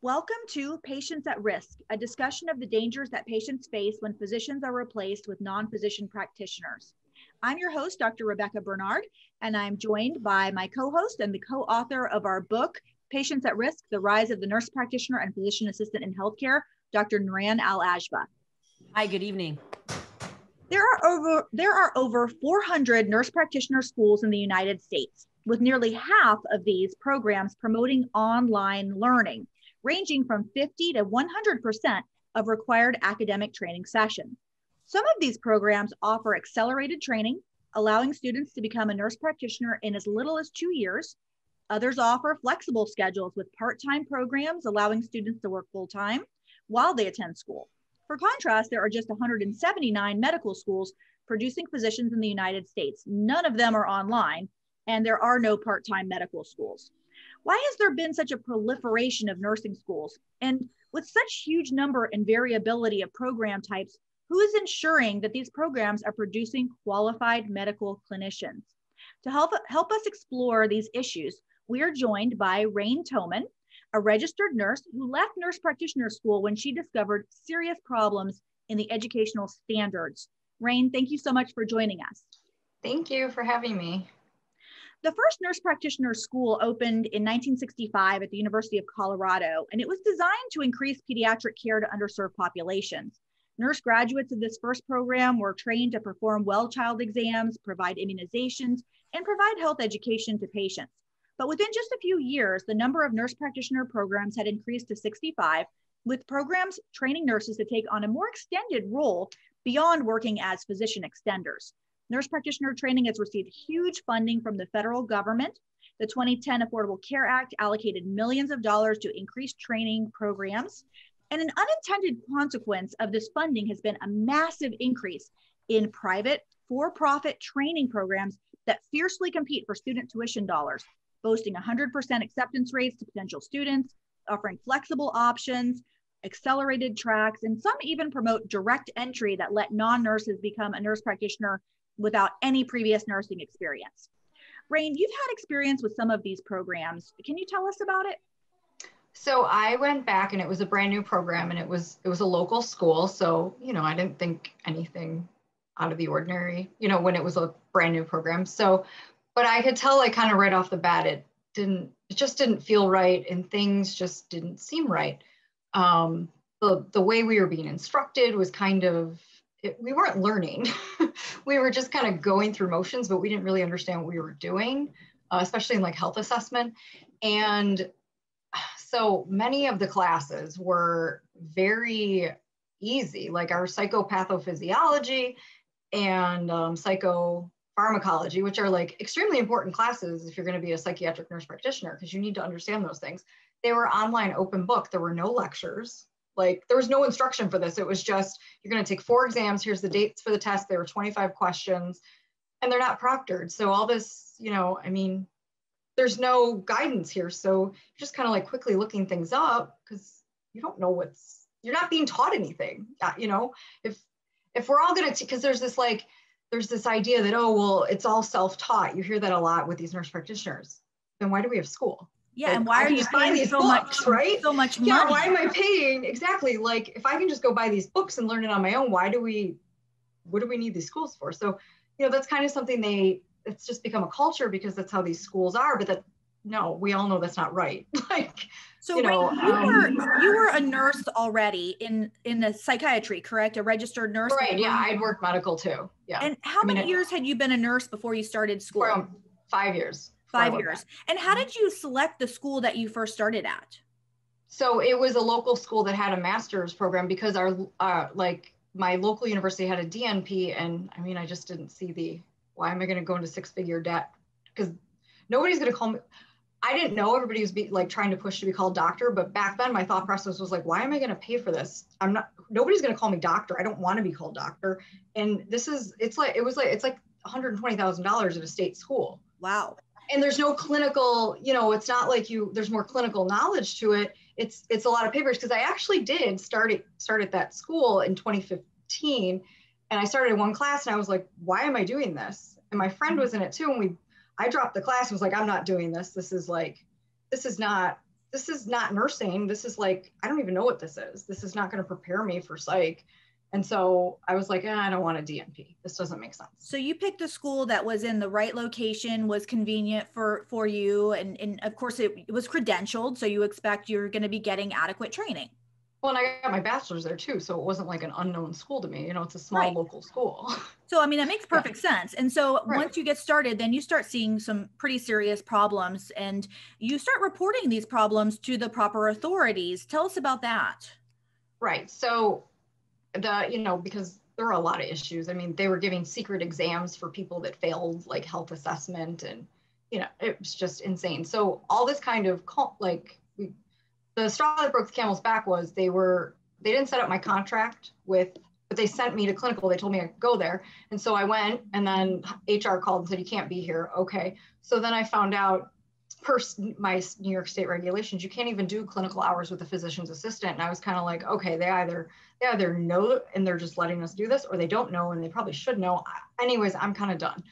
Welcome to Patients at Risk, a discussion of the dangers that patients face when physicians are replaced with non physician practitioners. I'm your host, Dr. Rebekah Bernard, and I'm joined by my co host and the co author of our book, Patients at Risk The Rise of the Nurse Practitioner and Physician Assistant in Healthcare, Dr. Niran Al-Agba. Hi, good evening. There are over there are over 400 nurse practitioner schools in the United States, with nearly half of these programs promoting online learning ranging from 50 to 100% of required academic training sessions. Some of these programs offer accelerated training, allowing students to become a nurse practitioner in as little as two years. Others offer flexible schedules with part time programs, allowing students to work full time while they attend school. For contrast, there are just 179 medical schools producing physicians in the United States. None of them are online, and there are no part time medical schools. Why has there been such a proliferation of nursing schools? And with such huge number and variability of program types, who is ensuring that these programs are producing qualified medical clinicians? To help, help us explore these issues, we are joined by Rayne Thoman, a registered nurse who left nurse practitioner school when she discovered serious problems in the educational standards. Rayne, thank you so much for joining us. Thank you for having me. The first nurse practitioner school opened in 1965 at the University of Colorado, and it was designed to increase pediatric care to underserved populations. Nurse graduates of this first program were trained to perform well child exams, provide immunizations, and provide health education to patients. But within just a few years, the number of nurse practitioner programs had increased to 65, with programs training nurses to take on a more extended role beyond working as physician extenders. Nurse practitioner training has received huge funding from the federal government. The 2010 Affordable Care Act allocated millions of dollars to increase training programs. And an unintended consequence of this funding has been a massive increase in private for profit training programs that fiercely compete for student tuition dollars, boasting 100% acceptance rates to potential students, offering flexible options, accelerated tracks, and some even promote direct entry that let non nurses become a nurse practitioner without any previous nursing experience. Rayne, you've had experience with some of these programs. Can you tell us about it? So I went back and it was a brand new program and it was it was a local school. So, you know, I didn't think anything out of the ordinary, you know, when it was a brand new program. So, but I could tell like kind of right off the bat it didn't it just didn't feel right and things just didn't seem right. Um the the way we were being instructed was kind of it, we weren't learning. we were just kind of going through motions, but we didn't really understand what we were doing, uh, especially in like health assessment. And so many of the classes were very easy, like our psychopathophysiology and um, psychopharmacology, which are like extremely important classes if you're going to be a psychiatric nurse practitioner, because you need to understand those things. They were online open book. There were no lectures. Like there was no instruction for this. It was just, you're going to take four exams. Here's the dates for the test. There were 25 questions and they're not proctored. So all this, you know, I mean, there's no guidance here. So you're just kind of like quickly looking things up because you don't know what's, you're not being taught anything. Uh, you know, if, if we're all going to, because there's this like, there's this idea that, oh, well, it's all self-taught. You hear that a lot with these nurse practitioners. Then why do we have school? Yeah, like, and why are you paying these so books, much, right? So much money. Yeah, why am I paying exactly? Like, if I can just go buy these books and learn it on my own, why do we? What do we need these schools for? So, you know, that's kind of something they. It's just become a culture because that's how these schools are. But that no, we all know that's not right. like, so you, know, you um, were you were a nurse already in in the psychiatry, correct? A registered nurse. Right. Yeah, I'd worked medical too. Yeah. And how I many mean, years had you been a nurse before you started school? Five years five years. And how did you select the school that you first started at? So it was a local school that had a master's program because our uh, like my local university had a DNP, and I mean I just didn't see the why am I going to go into six figure debt because nobody's going to call me. I didn't know everybody was be, like trying to push to be called doctor, but back then my thought process was like, why am I going to pay for this? I'm not. Nobody's going to call me doctor. I don't want to be called doctor. And this is. It's like it was like it's like one hundred twenty thousand dollars at a state school. Wow and there's no clinical you know it's not like you there's more clinical knowledge to it it's it's a lot of papers because i actually did start at start at that school in 2015 and i started one class and i was like why am i doing this and my friend was in it too and we i dropped the class and was like i'm not doing this this is like this is not this is not nursing. This is like, I don't even know what this is. This is not going to prepare me for psych. And so I was like, eh, I don't want a DNP. This doesn't make sense. So you picked a school that was in the right location, was convenient for for you, and and of course it, it was credentialed. So you expect you're going to be getting adequate training. Well, and I got my bachelor's there too, so it wasn't like an unknown school to me. You know, it's a small right. local school. So I mean that makes perfect yeah. sense. And so right. once you get started, then you start seeing some pretty serious problems, and you start reporting these problems to the proper authorities. Tell us about that. Right. So the you know because there are a lot of issues. I mean, they were giving secret exams for people that failed like health assessment, and you know it was just insane. So all this kind of like we the straw that broke the camel's back was they were they didn't set up my contract with but they sent me to clinical they told me i could go there and so i went and then hr called and said you can't be here okay so then i found out per my new york state regulations you can't even do clinical hours with a physician's assistant and i was kind of like okay they either they either know and they're just letting us do this or they don't know and they probably should know anyways i'm kind of done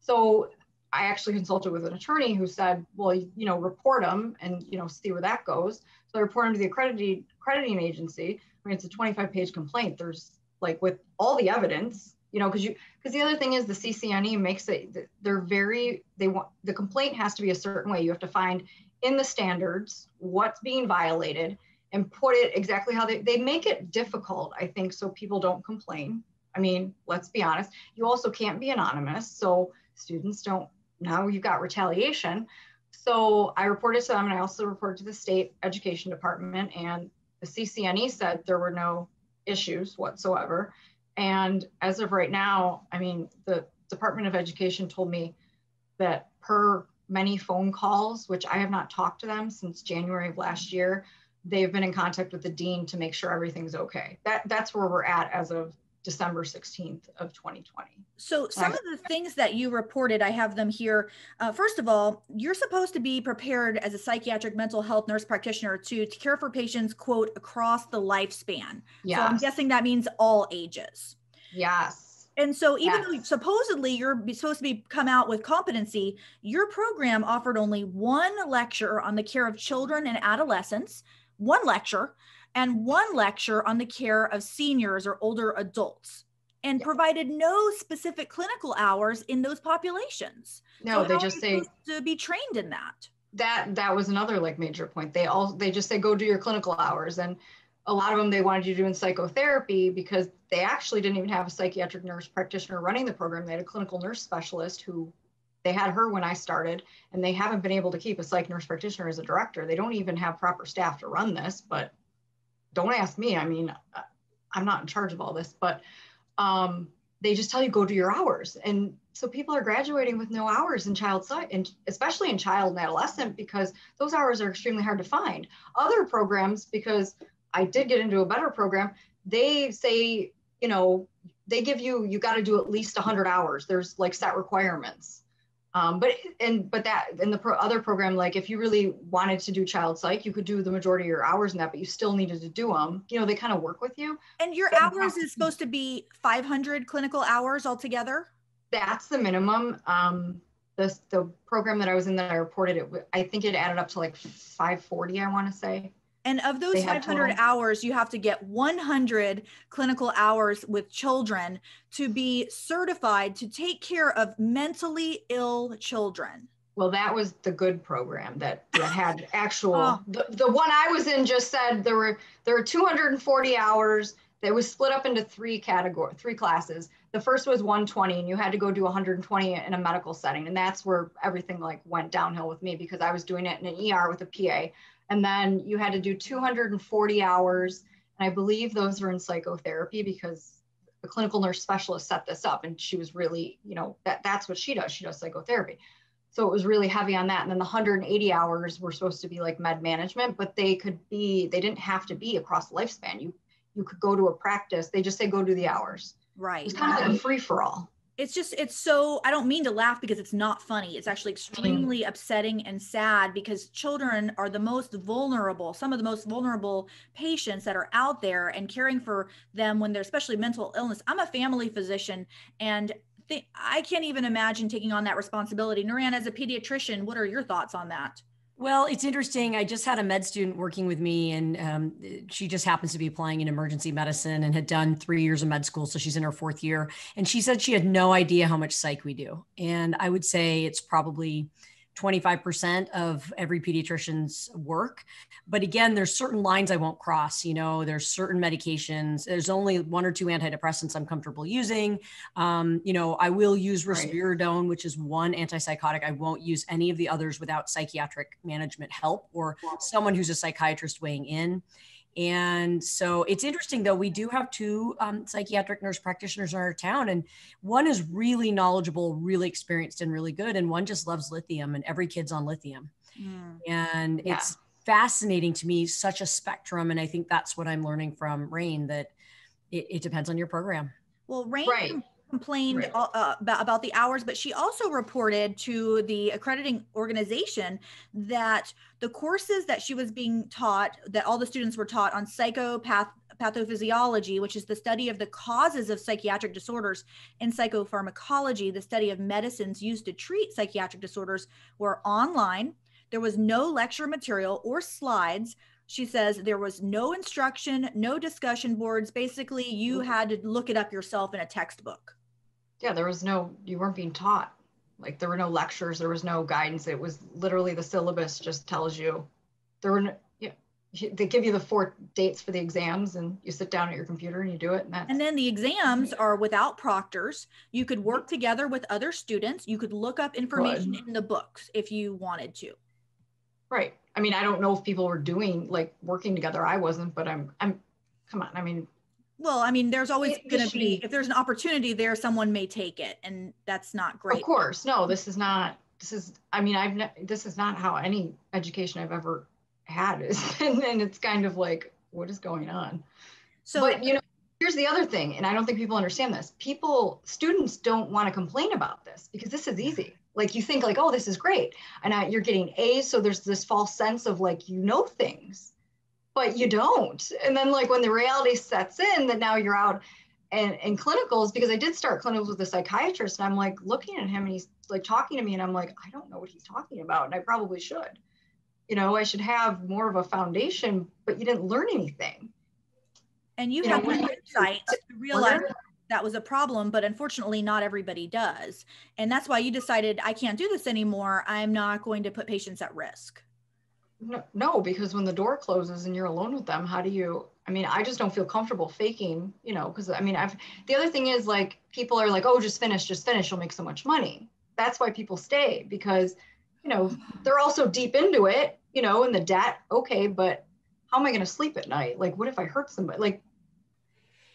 so I actually consulted with an attorney who said, well, you know, report them and, you know, see where that goes. So I report them to the accrediting, accrediting agency. I mean, it's a 25 page complaint. There's like with all the evidence, you know, because you, because the other thing is the CCNE makes it, they're very, they want, the complaint has to be a certain way. You have to find in the standards what's being violated and put it exactly how they, they make it difficult, I think, so people don't complain. I mean, let's be honest. You also can't be anonymous. So students don't now you've got retaliation. So I reported to them and I also reported to the state education department and the CCNE said there were no issues whatsoever. And as of right now, I mean, the Department of Education told me that per many phone calls, which I have not talked to them since January of last year, they've been in contact with the dean to make sure everything's okay. That that's where we're at as of December 16th of 2020. So some of the things that you reported, I have them here. Uh, first of all, you're supposed to be prepared as a psychiatric mental health nurse practitioner to, to care for patients, quote, across the lifespan. Yeah. So I'm guessing that means all ages. Yes. And so even yes. though supposedly you're supposed to be come out with competency, your program offered only one lecture on the care of children and adolescents, one lecture and one lecture on the care of seniors or older adults and yeah. provided no specific clinical hours in those populations. No, so they just say to be trained in that. That that was another like major point. They all they just say go do your clinical hours and a lot of them they wanted you to do in psychotherapy because they actually didn't even have a psychiatric nurse practitioner running the program. They had a clinical nurse specialist who they had her when I started, and they haven't been able to keep a psych nurse practitioner as a director. They don't even have proper staff to run this, but don't ask me. I mean, I'm not in charge of all this, but um, they just tell you go do your hours. And so people are graduating with no hours in child and especially in child and adolescent, because those hours are extremely hard to find. Other programs, because I did get into a better program, they say, you know, they give you, you got to do at least 100 hours. There's like set requirements. Um, but and but that in the pro- other program, like if you really wanted to do child psych, you could do the majority of your hours in that, but you still needed to do them. You know, they kind of work with you. And your hours is supposed to be 500 clinical hours altogether. That's the minimum. Um, the the program that I was in that I reported it, I think it added up to like 540. I want to say. And of those 500 hours, you have to get 100 clinical hours with children to be certified to take care of mentally ill children. Well, that was the good program that, that had actual. oh. the, the one I was in just said there were there were 240 hours. That was split up into three category, three classes. The first was 120, and you had to go do 120 in a medical setting, and that's where everything like went downhill with me because I was doing it in an ER with a PA. And then you had to do 240 hours. And I believe those were in psychotherapy because the clinical nurse specialist set this up and she was really, you know, that, that's what she does. She does psychotherapy. So it was really heavy on that. And then the 180 hours were supposed to be like med management, but they could be, they didn't have to be across the lifespan. You you could go to a practice. They just say go do the hours. Right. It's kind of like a free for all it's just it's so i don't mean to laugh because it's not funny. It's actually extremely mm. upsetting and sad because children are the most vulnerable some of the most vulnerable patients that are out there and caring for them when they're especially mental illness. I'm a family physician and th- i can't even imagine taking on that responsibility. Niran, as a pediatrician what are your thoughts on that Well, it's interesting. I just had a med student working with me, and um, she just happens to be applying in emergency medicine and had done three years of med school. So she's in her fourth year. And she said she had no idea how much psych we do. And I would say it's probably 25% of every pediatrician's work. But again, there's certain lines I won't cross. You know, there's certain medications. There's only one or two antidepressants I'm comfortable using. Um, you know, I will use risperidone, right. which is one antipsychotic. I won't use any of the others without psychiatric management help or someone who's a psychiatrist weighing in. And so it's interesting though, we do have two um, psychiatric nurse practitioners in our town, and one is really knowledgeable, really experienced, and really good. And one just loves lithium, and every kid's on lithium. Mm. And yeah. it's fascinating to me, such a spectrum. And I think that's what I'm learning from Rayne that it, it depends on your program. Well, Rayne right complained right. uh, about, about the hours, but she also reported to the accrediting organization that the courses that she was being taught, that all the students were taught on psychopath pathophysiology, which is the study of the causes of psychiatric disorders, and psychopharmacology, the study of medicines used to treat psychiatric disorders, were online. There was no lecture material or slides. She says there was no instruction, no discussion boards. Basically, you had to look it up yourself in a textbook yeah, there was no, you weren't being taught. Like there were no lectures, there was no guidance. It was literally the syllabus just tells you. There were no, yeah, they give you the four dates for the exams and you sit down at your computer and you do it. And, and then the exams are without proctors. You could work together with other students. You could look up information Good. in the books if you wanted to. Right. I mean, I don't know if people were doing like working together. I wasn't, but I'm, I'm, come on. I mean, well, I mean, there's always going to be, if there's an opportunity there, someone may take it, and that's not great. Of course. No, this is not, this is, I mean, I've, ne- this is not how any education I've ever had is. and, and it's kind of like, what is going on? So, but you know, here's the other thing, and I don't think people understand this. People, students don't want to complain about this because this is easy. Like you think like, oh, this is great. And I, you're getting A's. So there's this false sense of like, you know, things but you don't. And then like when the reality sets in that now you're out and in clinicals, because I did start clinicals with a psychiatrist and I'm like looking at him and he's like talking to me and I'm like, I don't know what he's talking about. And I probably should. You know, I should have more of a foundation, but you didn't learn anything. And you, you have the insight to realize that was a problem, but unfortunately, not everybody does. And that's why you decided, I can't do this anymore. I'm not going to put patients at risk. No, no, because when the door closes and you're alone with them, how do you? I mean, I just don't feel comfortable faking, you know, because I mean, I've the other thing is like people are like, oh, just finish, just finish, you'll make so much money. That's why people stay because, you know, they're also deep into it, you know, in the debt. Okay, but how am I going to sleep at night? Like, what if I hurt somebody? Like,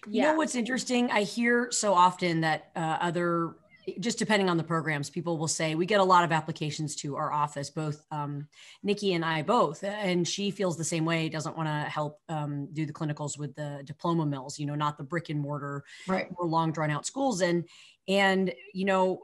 you know what's interesting? I hear so often that uh, other just depending on the programs, people will say we get a lot of applications to our office. Both um, Nikki and I both, and she feels the same way. Doesn't want to help um, do the clinicals with the diploma mills, you know, not the brick and mortar, right. or long drawn out schools. And and you know,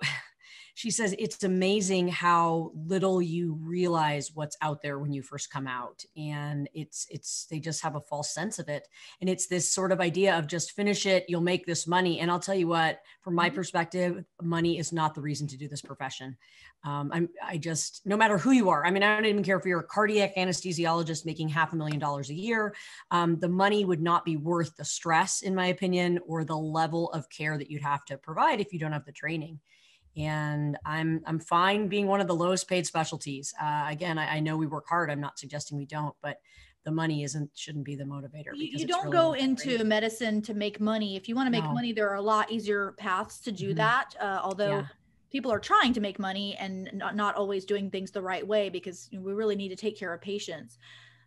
she says it's amazing how little you realize what's out there when you first come out. And it's it's they just have a false sense of it. And it's this sort of idea of just finish it you'll make this money. And i'll tell you what from my mm-hmm. perspective money is not the reason to do this profession. Um, I'm, I just, no matter who you are, I mean, I don't even care if you're a cardiac anesthesiologist making half a million dollars a year, um, the money would not be worth the stress, in my opinion, or the level of care that you'd have to provide if you don't have the training and I'm I'm fine being one of the lowest paid specialties. Uh, again, I, I, know we work hard. I'm not suggesting we don't, but the money isn't shouldn't be the motivator. You, you don't really go into medicine to make money. If you want to make no. money, there are a lot easier paths to do mm-hmm. that. Uh, although. Yeah. People are trying to make money and not, not always doing things the right way because we really need to take care of patients.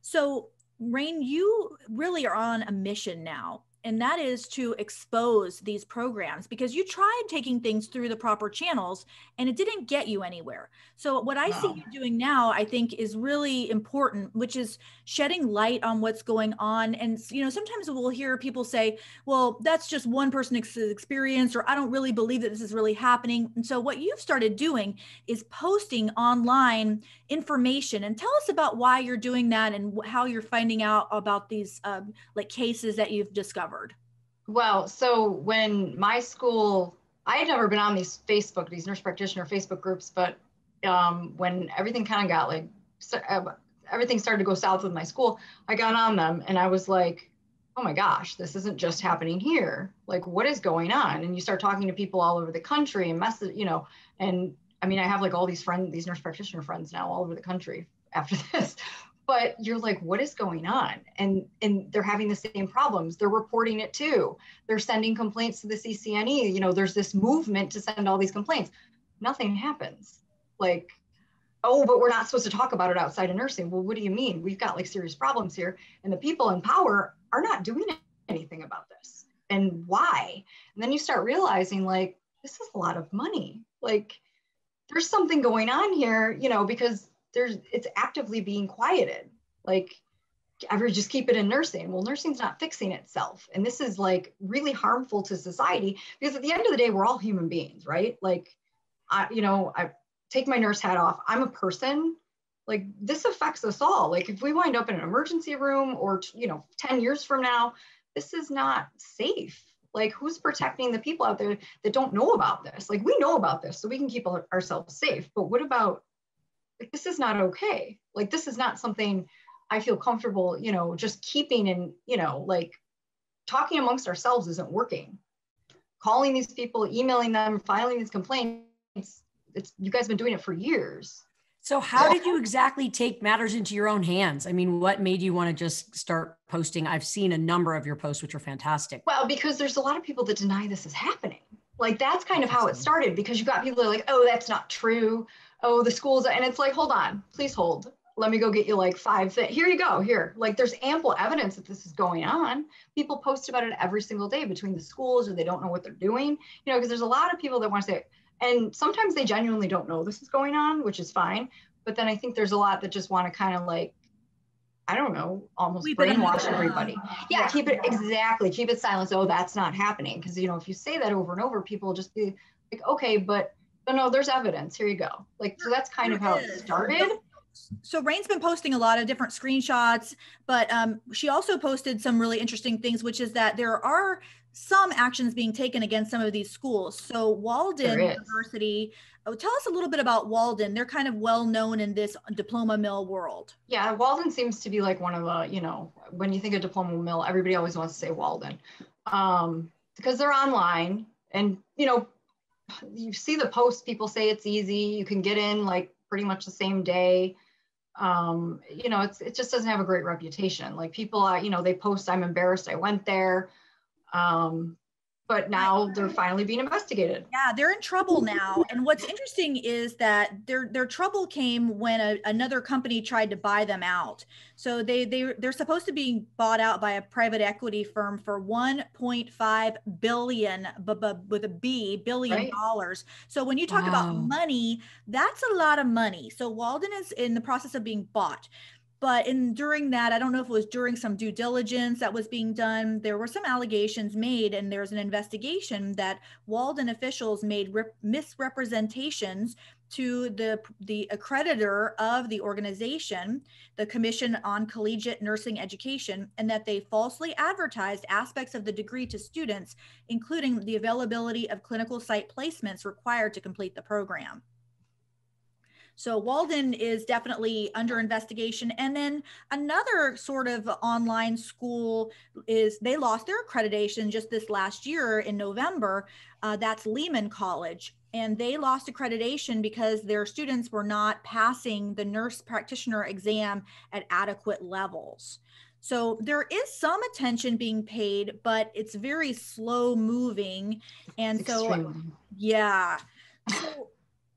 So, Rayne, you really are on a mission now and that is to expose these programs because you tried taking things through the proper channels and it didn't get you anywhere. So, what I see you doing now, I think, is really important, which is shedding light on what's going on. And, you know, sometimes we'll hear people say, well, that's just one person's experience, or I don't really believe that this is really happening. And so, what you've started doing is posting online information and tell us about why you're doing that and how you're finding out about these um, like cases that you've discovered. Well, so when my school, I had never been on these Facebook, these nurse practitioner Facebook groups, but um, when everything kind of got like uh, everything started to go south with my school, I got on them and I was like, oh my gosh, this isn't just happening here. Like, what is going on? And you start talking to people all over the country and message, you know, and I mean, I have like all these friends, these nurse practitioner friends now all over the country after this. But you're like, what is going on? And and they're having the same problems. They're reporting it too. They're sending complaints to the CCNE. You know, there's this movement to send all these complaints. Nothing happens. Like oh, but we're not supposed to talk about it outside of nursing. Well, what do you mean? We've got like serious problems here. And the people in power are not doing anything about this. And why? And then you start realizing like, this is a lot of money. Like, there's something going on here, you know, because there's it's actively being quieted. Like, ever just keep it in nursing. Well, nursing's not fixing itself. And this is like really harmful to society because at the end of the day, we're all human beings, right? Like, I, you know, I take my nurse hat off. I'm a person. Like this affects us all. Like if we wind up in an emergency room or, you know, 10 years from now, this is not safe. Like who's protecting the people out there that don't know about this? Like we know about this, so we can keep ourselves safe. But what about this is not okay. Like this is not something I feel comfortable, you know, just keeping and, you know, like talking amongst ourselves isn't working. Calling these people, emailing them, filing these complaints it's you guys been doing it for years. So how did you exactly take matters into your own hands? I mean, what made you want to just start posting? I've seen a number of your posts, which are fantastic. Well, because there's a lot of people that deny this is happening. Like that's kind of how it started because you got people that are like, oh, that's not true. Oh, the schools, and it's like, hold on, please hold. Let me go get you like five things. Here you go. Here, like there's ample evidence that this is going on. People post about it every single day between the schools, or they don't know what they're doing. You know, because there's a lot of people that want to say, and sometimes they genuinely don't know this is going on which is fine but then i think there's a lot that just want to kind of like i don't know almost brainwash everybody yeah, yeah, keep it exactly keep it silent oh that's not happening because you know if you say that over and over people just be like okay but no no there's evidence here you go like so that's kind of how it started so Rayne's been posting a lot of different screenshots, but um, she also posted some really interesting things, which is that there are some actions being taken against some of these schools. So Walden University, oh, tell us a little bit about Walden. They're kind of well known in this diploma mill world. Yeah, Walden seems to be like one of the, you know, when you think of diploma mill, everybody always wants to say Walden um, because they're online and, you know, you see the posts, people say it's easy. You can get in like pretty much the same day. Um, you know, it's, it just doesn't have a great reputation. Like people, uh, you know, they post, I'm embarrassed I went there um, but now they're finally being investigated. Yeah, they're in trouble now. And what's interesting is that their their trouble came when a, another company tried to buy them out. So they they they're supposed to be bought out by a private equity firm for 1.5 billion b- b- with a B billion right. dollars. So when you talk wow. about money, that's a lot of money. So Walden is in the process of being bought but in during that i don't know if it was during some due diligence that was being done there were some allegations made and there's an investigation that walden officials made rep- misrepresentations to the the accreditor of the organization the commission on collegiate nursing education and that they falsely advertised aspects of the degree to students including the availability of clinical site placements required to complete the program so Walden is definitely under investigation. And then another sort of online school is they lost their accreditation just this last year in November. Uh, that's Lehman College. And they lost accreditation because their students were not passing the nurse practitioner exam at adequate levels. So there is some attention being paid, but it's very slow moving. And so, yeah. So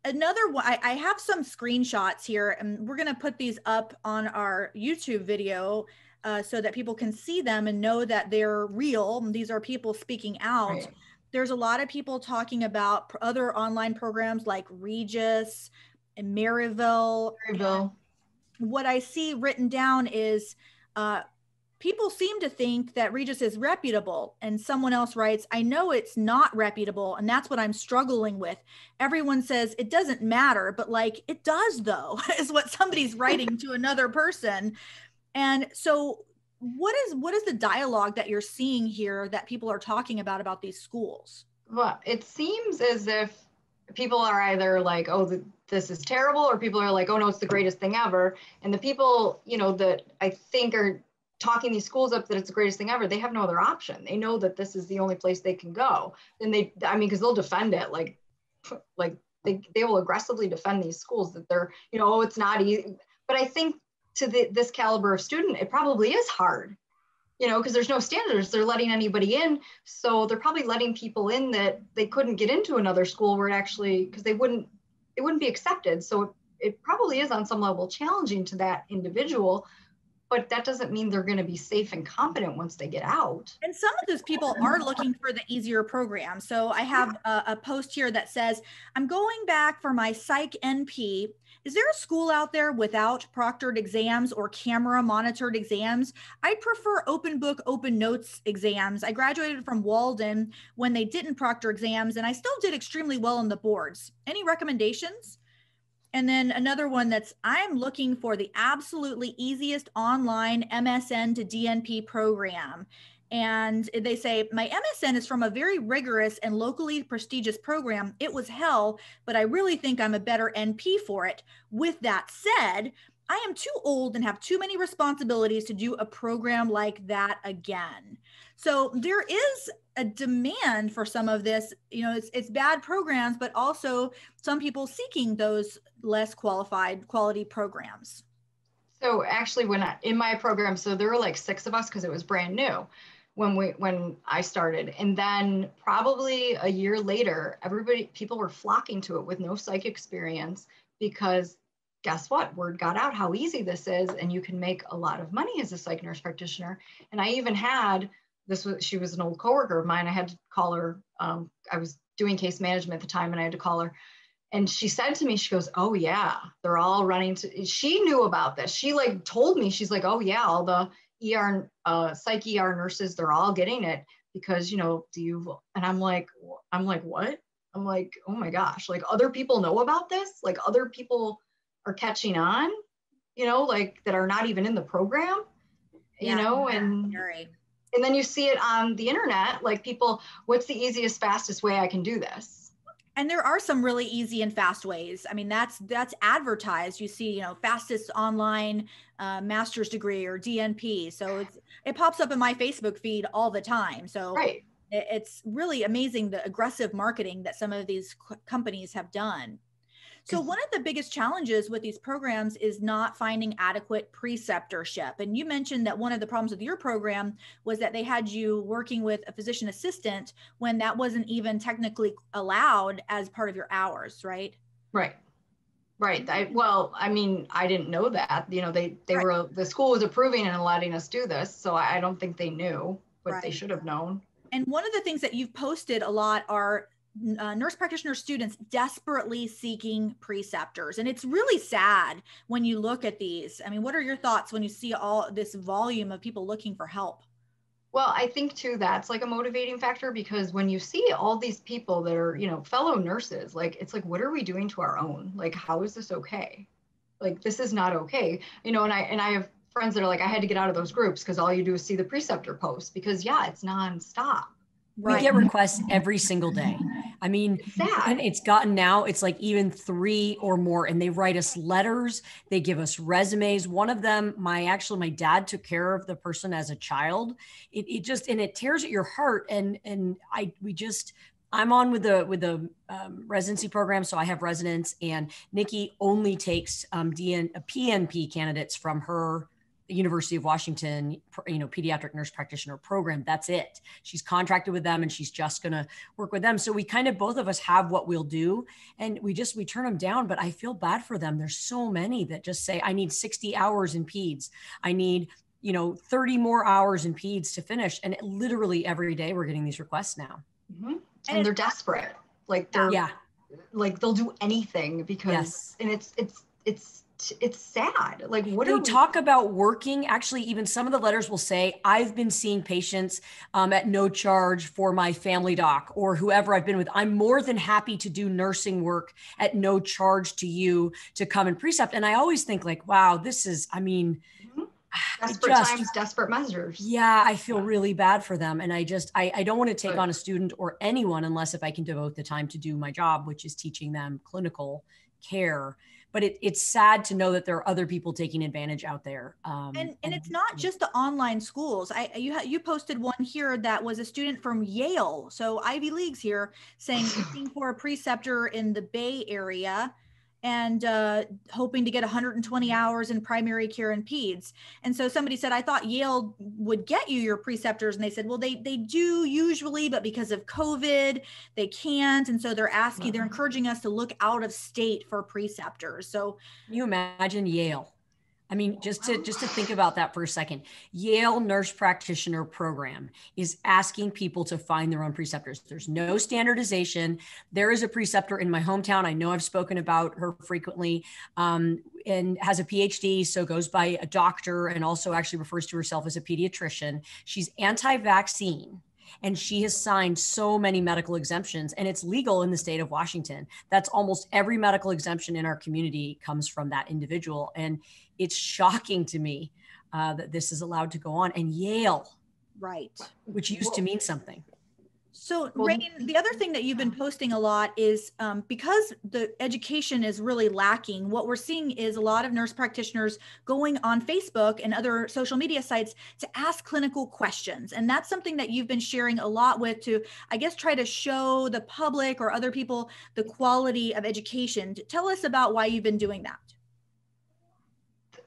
another one I, I, have some screenshots here and we're going to put these up on our youtube video uh, so that people can see them and know that they're real these are people speaking out right. there's a lot of people talking about other online programs like regis and maryville, maryville. What i see written down is uh, people seem to think that Regis is reputable. And someone else writes, I know it's not reputable. And that's what I'm struggling with. Everyone says it doesn't matter, but like it does, though, is what somebody's writing to another person. And so, what is what is the dialogue that you're seeing here that people are talking about about these schools well it seems as if people are either like, oh, this is terrible, or people are like, oh no, it's the greatest thing ever. And the people, you know, that I think are talking these schools up that it's the greatest thing ever, they have no other option. They know that this is the only place they can go. And they, I mean, because they'll defend it like, like they, they will aggressively defend these schools that they're, you know, oh, it's not easy. But I think to the, this caliber of student, it probably is hard you know, because there's no standards. They're letting anybody in. So they're probably letting people in that they couldn't get into another school where it actually, because they wouldn't, it wouldn't be accepted. So it, it probably is on some level challenging to that individual but that doesn't mean they're going to be safe and competent once they get out. And some of those people are looking for the easier program. So I have a, a, post here that says, I'm going back for my psych NP is there a school out there without proctored exams or camera monitored exams? I prefer open book, open notes exams. I graduated from Walden when they didn't proctor exams, and I still did extremely well on the boards. Any recommendations? And then another one that's I'm looking for the absolutely easiest online MSN to DNP program and they say my MSN is from a very rigorous and locally prestigious program. It was hell, but I really think I'm a better NP for it. With that said, I am too old and have too many responsibilities to do a program like that again. So there is a demand for some of this. You know, it's, it's bad programs, but also some people seeking those less qualified quality programs. So actually, when I, in my program, so there were like six of us because it was brand new when we when I started. And then probably a year later, everybody people were flocking to it with no psych experience because guess what? Word got out how easy this is, and you can make a lot of money as a psych nurse practitioner. And I even had this was she was an old coworker of mine. I had to call her. Um, I was doing case management at the time, and I had to call her. And she said to me, she goes, "Oh yeah, they're all running to." She knew about this. She like told me, she's like, "Oh yeah, all the ER, uh, psych ER nurses, they're all getting it because, you know, do you, and I'm like, I'm like, what? I'm like, oh my gosh, like other people know about this? Like other people are catching on, you know, like that are not even in the program, yeah, you know, and, and then you see it on the internet, like people, what's the easiest, fastest way I can do this? and there are some really easy and fast ways. I mean that's that's advertised. You see you know fastest online uh, master's degree or dnp so it's it pops up in my facebook feed all the time. So right. it's really amazing the aggressive marketing that some of these companies have done so one of the biggest challenges with these programs is not finding adequate preceptorship. And you mentioned that one of the problems with your program was that they had you working with a physician assistant when that wasn't even technically allowed as part of your hours, right? Right. Right. I, well, I mean, I didn't know that. You know, they they right. were the school was approving and letting us do this, so I, I don't think they knew what right. they should have known. And one of the things that you've posted a lot are uh, nurse practitioner students desperately seeking preceptors. And it's really sad when you look at these. I mean what are your thoughts when you see all this volume of people looking for help? Well i think too that's like a motivating factor because when you see all these people that are you know fellow nurses like it's like what are we doing to our own? Like how is this okay? Like this is not okay. You know and i and i have friends that are like i had to get out of those groups because all you do is see the preceptor posts because yeah it's nonstop Right. We get requests every single day. I mean, and it's gotten now, it's like even three or more, and they write us letters, they give us resumes. One of them, my actually, my dad took care of the person as a child. It, it just, and it tears at your heart. And, and I, we just, I'm on with the with the um, residency program, so I have residents, and Nikki only takes um, DN, PNP candidates from her University of Washington, you know, pediatric nurse practitioner program. That's it. She's contracted with them and she's just going to work with them. So we kind of both of us have what we'll do and we just we turn them down, but I feel bad for them. There's so many that just say I need 60 hours in peds. I need you know 30 more hours in peds to finish and literally every day we're getting these requests now mm-hmm. and, and they're desperate like they're yeah like they'll do anything because yes. and it's it's it's it's sad. Like what they talk about working. Actually, even some of the letters will say, "I've been seeing patients um, at no charge for my family doc or whoever I've been with. I'm more than happy to do nursing work at no charge to you to come and precept." And I always think, like, wow, this is. I mean, mm-hmm. desperate just, times, desperate measures. Yeah, I feel really bad for them. And I just, I, I don't want to take on a student or anyone unless if I can devote the time to do my job, which is teaching them clinical care but it, it's sad to know that there are other people taking advantage out there. Um, and, and it's not just the online schools. I you you posted one here that was a student from Yale, so Ivy Leagues here, saying looking for a preceptor in the Bay Area and uh, hoping to get 120 hours in primary care and peds. And so somebody said, I thought Yale would get you your preceptors. And they said, well, they, they do usually, but because of COVID, they can't. And so they're asking, they're encouraging us to look out of state for preceptors. So Can you imagine Yale I mean, just to just to think about that for a second, Yale Nurse Practitioner Program is asking people to find their own preceptors. There's no standardization. There is a preceptor in my hometown. I know I've spoken about her frequently, um, and has a PhD, so goes by a doctor, and also actually refers to herself as a pediatrician. She's anti-vaccine and she has signed so many medical exemptions and it's legal in the state of washington that's almost every medical exemption in our community comes from that individual and it's shocking to me uh, that this is allowed to go on. And Yale, right, which used to mean something. So, Rain, the other thing that you've been posting a lot is um, because the education is really lacking, what we're seeing is a lot of nurse practitioners going on Facebook and other social media sites to ask clinical questions. And that's something that you've been sharing a lot with to, I guess, try to show the public or other people the quality of education. Tell us about why you've been doing that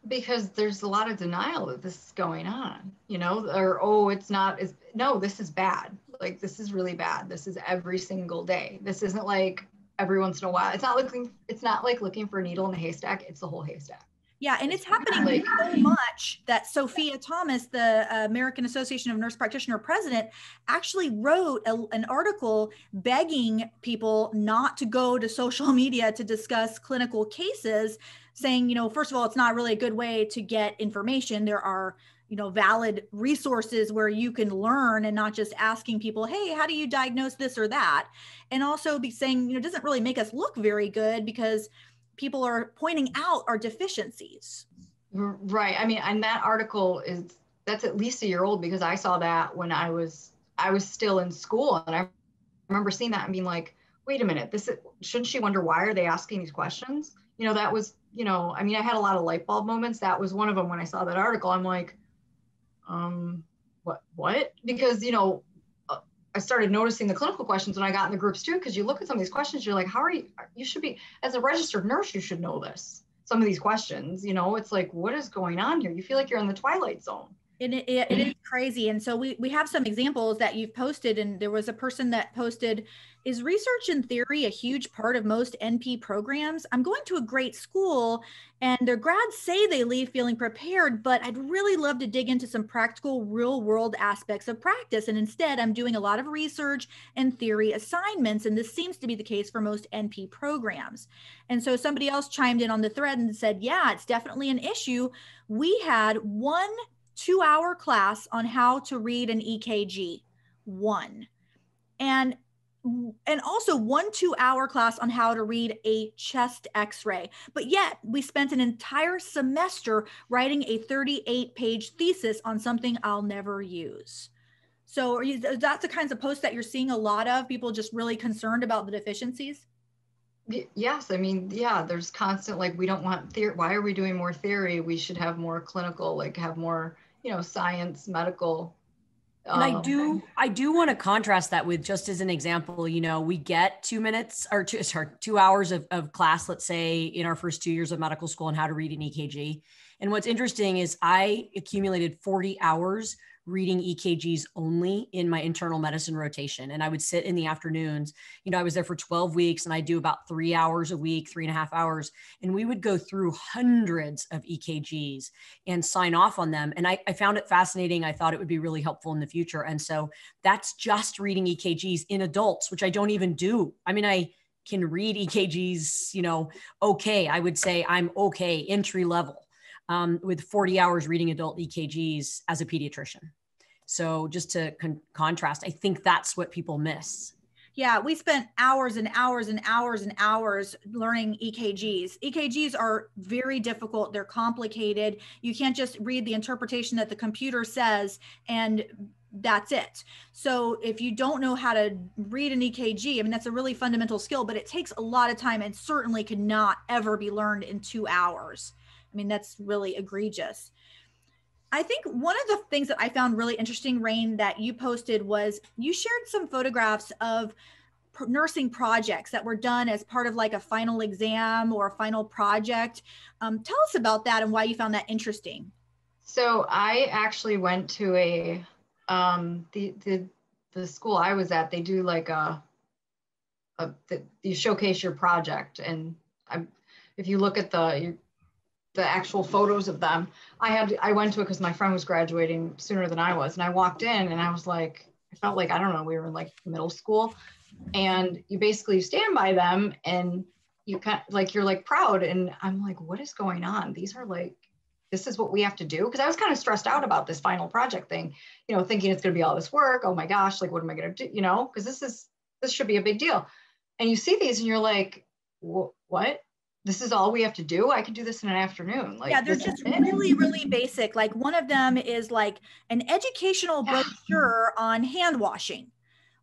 because there's a lot of denial that this is going on you know or oh it's not as no this is bad like this is really bad. This is every single day. This isn't like every once in a while. It's not looking it's not like looking for a needle in a haystack. It's the whole haystack. Yeah, and it's happening like, so much that Sophia Thomas, the American Association of Nurse Practitioner president, actually wrote a, an article begging people not to go to social media to discuss clinical cases saying, you know, first of all, it's not really a good way to get information. There are, you know, valid resources where you can learn and not just asking people, hey, how do you diagnose this or that? And also be saying, you know, doesn't really make us look very good because people are pointing out our deficiencies. Right. I mean, and that article is that's at least a year old because I saw that when I was I was still in school and I remember seeing that and being like, wait a minute, this is, shouldn't she wonder why are they asking these questions? You know, that was you know, I mean, I had a lot of light bulb moments. That was one of them when I saw that article. I'm like, um, what, what? Because, you know, uh, I started noticing the clinical questions when I got in the groups too, because you look at some of these questions, you're like, how are you, you should be, as a registered nurse, you should know this. Some of these questions, you know, it's like, what is going on here? You feel like you're in the twilight zone. It, it, it is crazy. And so we, we have some examples that you've posted and there was a person that posted, is research and theory a huge part of most NP programs? I'm going to a great school and their grads say they leave feeling prepared, but I'd really love to dig into some practical real world aspects of practice. And instead I'm doing a lot of research and theory assignments. And this seems to be the case for most NP programs. And so somebody else chimed in on the thread and said, yeah, it's definitely an issue. We had one two hour class on how to read an EKG, one. And and also one two hour class on how to read a chest x-ray. But yet we spent an entire semester writing a 38 page thesis on something i'll never use. So you, that's the kinds of posts that you're seeing a lot of people just really concerned about the deficiencies? Yes i mean yeah there's constant like we don't want theory why are we doing more theory? We should have more clinical like have more you know science medical and I um, do, I do want to contrast that with just as an example, you know, we get two minutes or two, sorry, two hours of, of class, let's say in our first two years of medical school on how to read an EKG. And what's interesting is I accumulated 40 hours reading EKGs only in my internal medicine rotation. And I would sit in the afternoons. You know, I was there for 12 weeks and I do about three hours a week, three and a half hours. And we would go through hundreds of EKGs and sign off on them. And I, I found it fascinating. I thought it would be really helpful in the future. And so that's just reading EKGs in adults, which I don't even do. I mean, I, can read EKGs, you know, okay. I would say I'm okay, entry level um, with 40 hours reading adult EKGs as a pediatrician. So just to con- contrast, I think that's what people miss. Yeah, we spent hours and hours and hours and hours learning EKGs. EKGs are very difficult, they're complicated. You can't just read the interpretation that the computer says and that's it. So if you don't know how to read an EKG, I mean, that's a really fundamental skill, but it takes a lot of time and certainly could not ever be learned in two hours. I mean, that's really egregious. I think one of the things that I found really interesting, Rayne, that you posted was you shared some photographs of nursing projects that were done as part of like a final exam or a final project. Um, tell us about that and why you found that interesting. So I actually went to a um, the the the school I was at. They do like a, a the, you showcase your project, and I'm if you look at the the actual photos of them. I had I went to it because my friend was graduating sooner than I was, and I walked in and I was like, I felt like I don't know, we were in like middle school, and you basically stand by them and you kind of, like you're like proud, and I'm like, what is going on? These are like this is what we have to do because I was kind of stressed out about this final project thing, you know, thinking it's going to be all this work. Oh my gosh, like what am I going to do? You know, because this is this should be a big deal. And you see these and you're like, what? This is all we have to do. I can do this in an afternoon. Like yeah, they're just really, really basic. Like one of them is like an educational brochure on hand washing.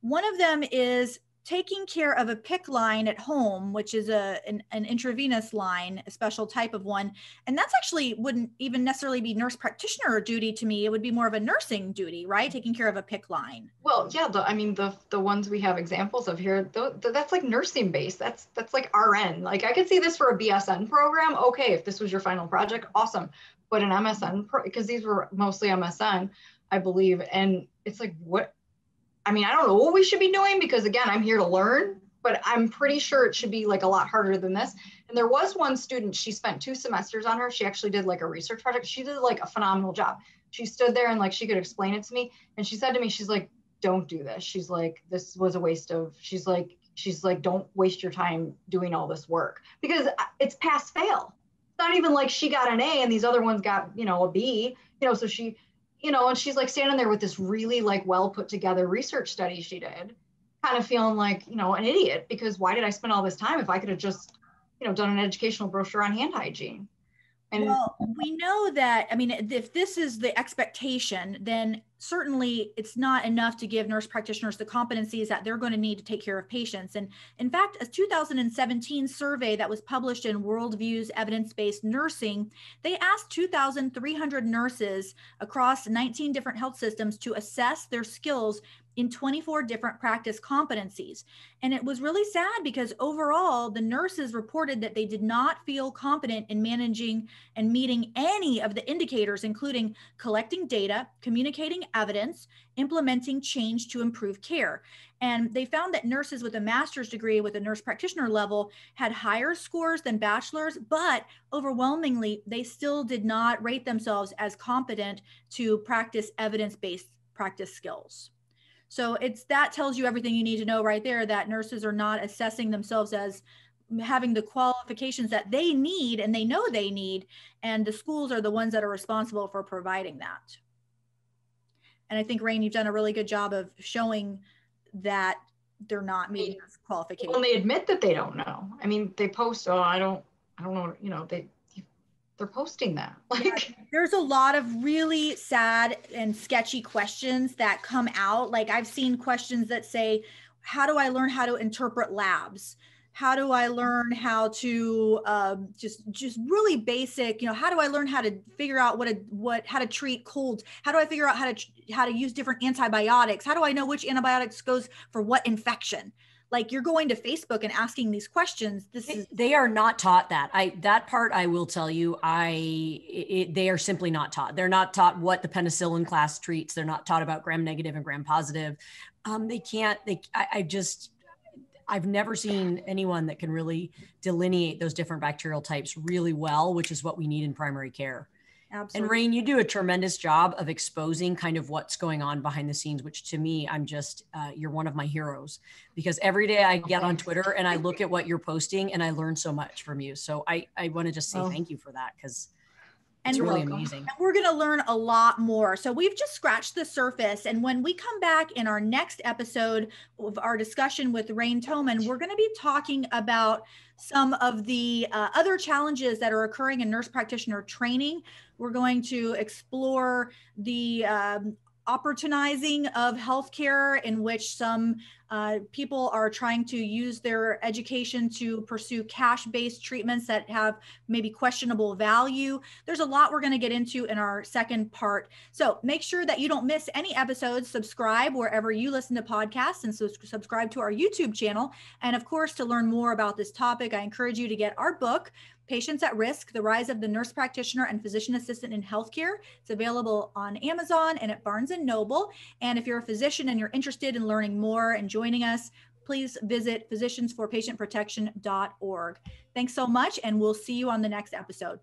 One of them is taking care of a PICC line at home, which is a an, an, intravenous line, a special type of one, and that's actually wouldn't even necessarily be nurse practitioner duty to me. It would be more of a nursing duty, right? Taking care of a PICC line. Well, yeah, the, I mean the the ones we have examples of here, the, the, that's like nursing based. That's that's like RN. Like I could see this for a BSN program. Okay, if this was your final project, awesome. But an MSN, because these were mostly MSN, I believe, and it's like what I mean, I don't know what we should be doing because again, I'm here to learn, but I'm pretty sure it should be like a lot harder than this. And there was one student, she spent two semesters on her. She actually did like a research project. She did like a phenomenal job. She stood there and like she could explain it to me. And she said to me, she's like, don't do this. She's like, this was a waste of, she's like, she's like, don't waste your time doing all this work because uh, it's pass fail. It's not even like she got an A and these other ones got, you know, a B, you know, so she, you know, and she's like standing there with this really like well put together research study she did, kind of feeling like, you know, an idiot because why did I spend all this time if I could have just, you know, done an educational brochure on hand hygiene? And well, we know that, I mean, if this is the expectation, then certainly it's not enough to give nurse practitioners the competencies that they're going to need to take care of patients. And in fact, a 2017 survey that was published in Worldviews Evidence Based Nursing, they asked 2,300 nurses across 19 different health systems to assess their skills in 24 different practice competencies. And it was really sad because overall, the nurses reported that they did not feel competent in managing and meeting any of the indicators, including collecting data, communicating evidence, implementing change to improve care. And they found that nurses with a master's degree with a nurse practitioner level had higher scores than bachelors, but overwhelmingly, they still did not rate themselves as competent to practice evidence based practice skills. So it's that tells you everything you need to know right there that nurses are not assessing themselves as having the qualifications that they need and they know they need and the schools are the ones that are responsible for providing that. And i think Rayne you've done a really good job of showing that they're not meeting those qualifications. Well they admit that they don't know. I mean they post oh i don't i don't know you know they they're posting that. Like yeah, there's a lot of really sad and sketchy questions that come out. Like I've seen questions that say, how do I learn how to interpret labs? How do I learn how to um, just just really basic? You know, how do I learn how to figure out what a what how to treat colds? How do I figure out how to how to use different antibiotics? How do I know which antibiotics goes for what infection? Like you're going to facebook and asking these questions this is they are not taught that. I that part i will tell you i it, they are simply not taught. They're not taught what the penicillin class treats. They're not taught about gram negative and gram positive. Um, they can't they I, I just I've never seen anyone that can really delineate those different bacterial types really well, which is what we need in primary care. Absolutely. And Rayne, you do a tremendous job of exposing kind of what's going on behind the scenes, which to me, I'm just, uh, you're one of my heroes because every day I get on Twitter and I look at what you're posting and I learn so much from you. So I, I want to just say oh. thank you for that because And it's really welcome. amazing. And we're going to learn a lot more. So we've just scratched the surface. And when we come back in our next episode of our discussion with Rayne Thoman, we're going to be talking about some of the uh, other challenges that are occurring in nurse practitioner training. We're going to explore the um, opportunizing of healthcare in which some uh, people are trying to use their education to pursue cash based treatments that have maybe questionable value. There's a lot we're going to get into in our second part. So make sure that you don't miss any episodes. Subscribe wherever you listen to podcasts and subscribe to our YouTube channel. And of course, to learn more about this topic, I encourage you to get our book. Patients at Risk The Rise of the Nurse Practitioner and Physician Assistant in Healthcare. It's available on Amazon and at Barnes and Noble. And if you're a physician and you're interested in learning more and joining us, please visit physiciansforpatientprotection.org. Thanks so much, and we'll see you on the next episode.